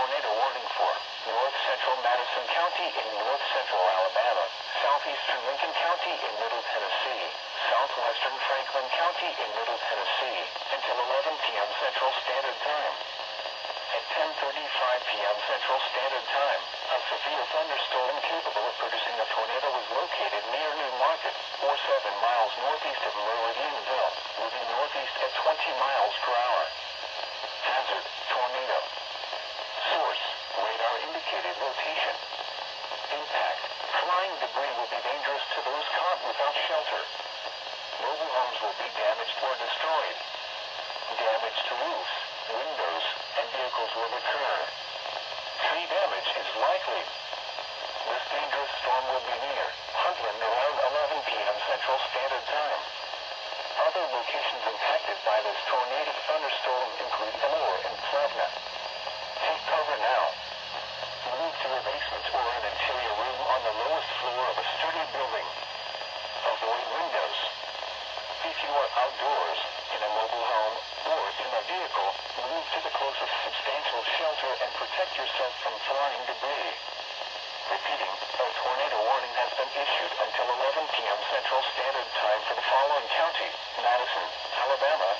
tornado warning for north central Madison County in north central Alabama, southeastern Lincoln County in middle Tennessee, southwestern Franklin County in middle Tennessee, until 11 p.m. Central Standard Time. At 10.35 p.m. Central Standard Time, a severe thunderstorm capable of producing a tornado was located near New Market, or 7 miles northeast of Meridianville, moving northeast at 20 miles per hour. Indicated location. Impact, flying debris will be dangerous to those caught without shelter. Mobile homes will be damaged or destroyed. Damage to roofs, windows, and vehicles will occur. Tree damage is likely. This dangerous storm will be near Huntland around 11 p.m. Central Standard Time. Other locations impacted by this tornadic thunderstorm include Elora and Plevna. Take cover now. Move to a basement or an interior room on the lowest floor of a sturdy building. Avoid windows. If you are outdoors, in a mobile home, or in a vehicle, move to the closest substantial shelter and protect yourself from flying debris. Repeating, a tornado warning has been issued until 11 p.m. Central Standard Time for the following county, Madison, Alabama,